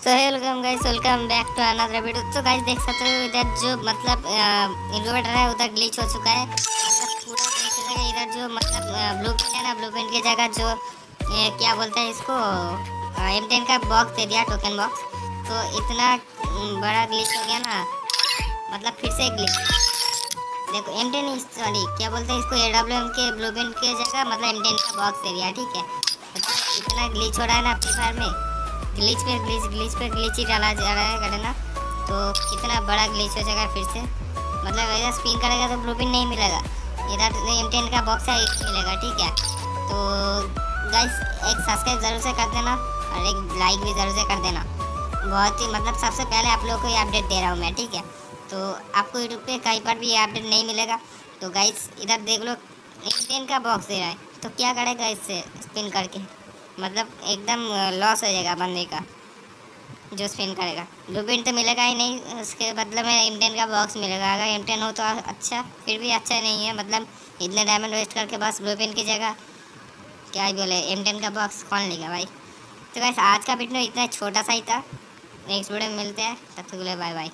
So welcome guys welcome back to another video तो guys देख सकते हो इधर जो मतलब इन्वर्टर है उधर ग्लिच हो चुका है। मतलब पूरा ग्लिच हो चुका इधर जो मतलब ब्लू प्रिंट है ना ब्लू प्रिंट की जगह जो ए, क्या बोलते हैं इसको एम टेन का बॉक्स दे दिया टोकन बॉक्स तो इतना बड़ा ग्लिच हो गया ना मतलब फिर से ग्लिच देखो एम टेन सॉरी क्या बोलते हैं इसको ए डब्ल्यू एम के ब्लू प्रिंट की जगह मतलब एम टेन का बॉक्स दे दिया ठीक है। इतना ग्लिच हो रहा है ना फ्री फायर में। ग्लिच पे, ग्लिच ग्लिच पे ग्लिच ही डाला जा रहा है करना तो कितना बड़ा ग्लिच हो जाएगा फिर से। मतलब अगर स्पिन करेगा तो ब्लू नहीं मिलेगा। इधर एम टेन का बॉक्स है मिलेगा, ठीक है। तो गाइस एक सब्सक्राइब ज़रूर से कर देना और एक लाइक भी ज़रूर से कर देना। बहुत ही मतलब सबसे पहले आप लोगों को ये अपडेट दे रहा हूँ मैं, ठीक है। तो आपको यूट्यूब पे कहीं पर भी ये अपडेट नहीं मिलेगा। तो गाइस इधर देख लो एम टेन का बॉक्स दे रहा है। तो क्या करेगा इससे स्पिन करके? मतलब एकदम लॉस हो जाएगा बंदे का, जो स्पिन करेगा। ब्लू प्रिंट तो मिलेगा ही नहीं, उसके बदले में एम का बॉक्स मिलेगा। अगर एम हो तो अच्छा फिर भी अच्छा नहीं है। मतलब इतने डायमंड वेस्ट करके बस ब्लू प्रिंट की जगह, क्या ही बोले एम का बॉक्स कौन लेगा भाई? तो वैसे आज का वीडियो इतना छोटा सा ही था। नेक्स्ट वीडियो में मिलते हैं, तब तक बोले बाय बाय